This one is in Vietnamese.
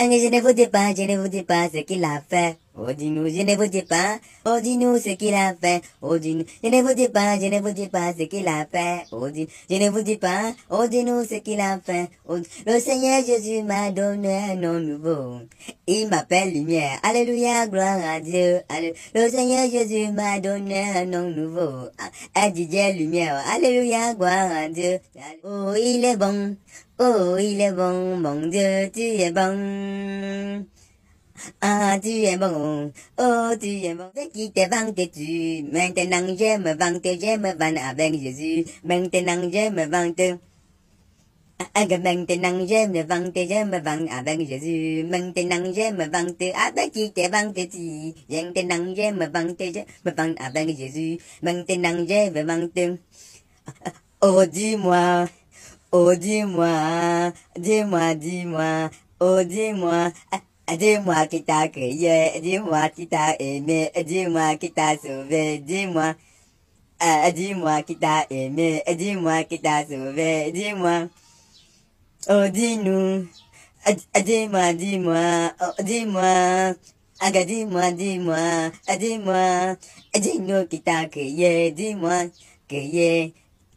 je ne vous dis pas, je ne vous dis pas ce qu'il a fait. Oh, dis-nous, je ne vous dis pas. Oh, dis-nous ce qu'il a fait. Oh, dis-nous, je ne vous dis pas, je ne vous dis pas ce qu'il a fait. Oh, dis, je ne vous dis pas. Oh, dis-nous ce qu'il a fait. Oh, le Seigneur Jésus m'a donné un nom nouveau. Il m'appelle lumière. Alléluia, gloire à Dieu. Alléluia. Le Seigneur Jésus m'a donné un nom nouveau. Un DJ lumière. Alléluia, gloire à Dieu. Oh, il est bon. ôi là bông bông giờ chứ là bông à chứ là bông ô chứ là bông thế kia thế băng thế chứ mang tên năng dễ mà băng thế dễ mà băng à băng giờ chứ mang tên năng dễ mà băng thế à cái mang tên năng dễ mà băng thế dễ mà băng à băng giờ chứ mang tên năng dễ mà băng thế à thế kia thế băng thế chứ mang tên năng dễ mà băng thế dễ mà băng à băng giờ chứ mang tên năng dễ mà băng thế ô dis-moi Oh, dis-moi, dis-moi, dis-moi, oh, dis-moi, dis-moi qui t'a créé, dis-moi qui t'a aimé, dis-moi qui t'a sauvé, dis-moi, dis-moi qui t'a aimé, dis-moi qui t'a sauvé, dis-moi, oh, dis-nous, dis-moi, dis-moi, oh, dis-moi, dis-moi, dis-moi, dis-moi, dis-nous qui t'a créé, dis-moi,